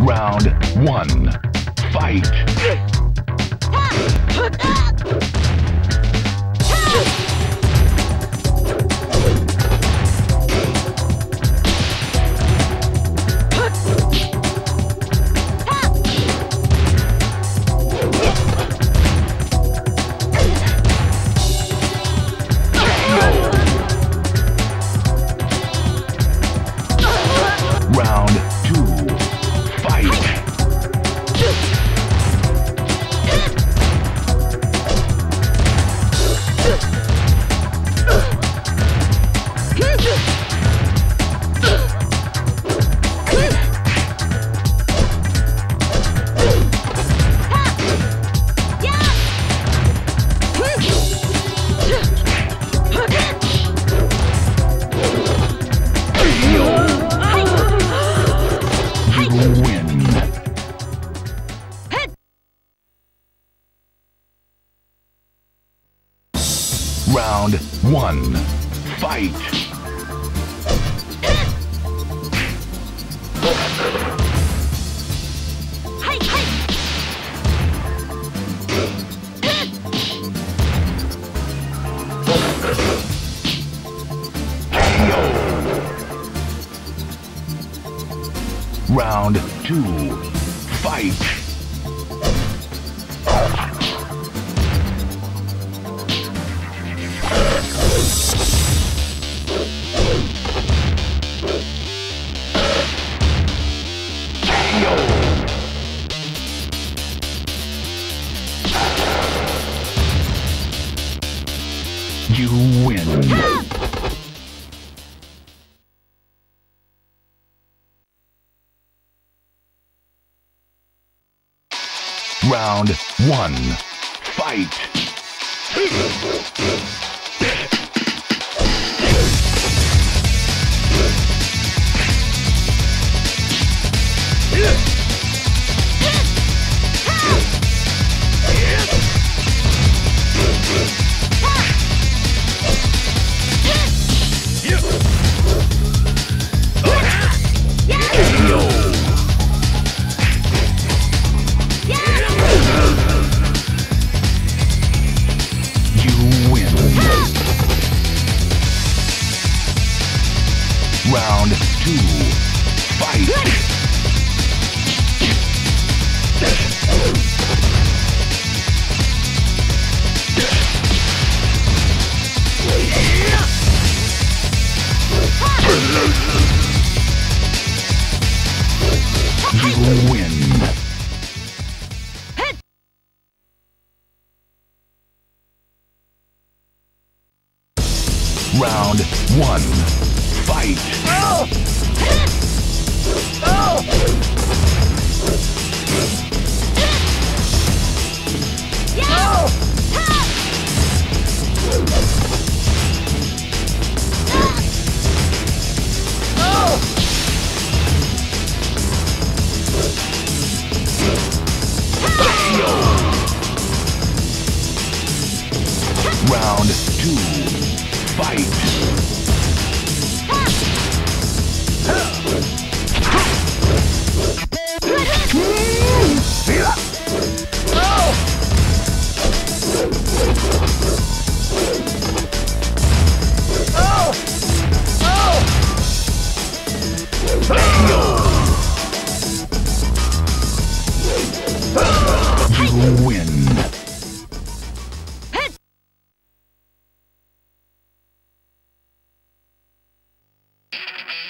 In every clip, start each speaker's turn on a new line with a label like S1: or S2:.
S1: Round one. Fight. One. Fight. Round one. Fight. You win.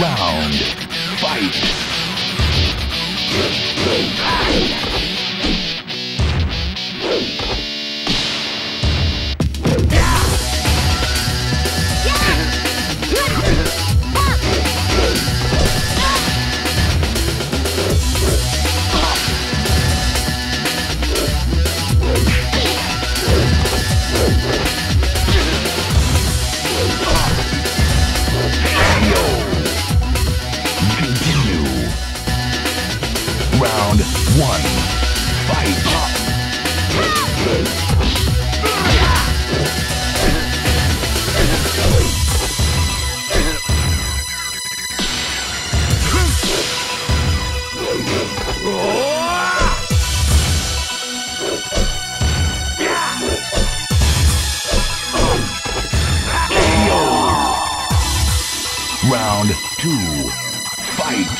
S1: Round. Fight. Round two. Fight.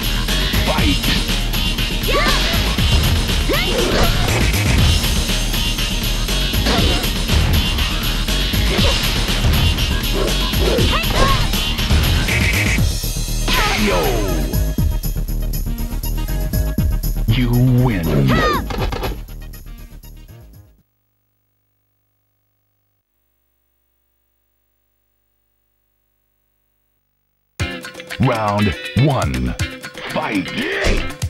S1: Round one. Fight.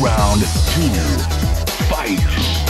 S1: Round two. Fight.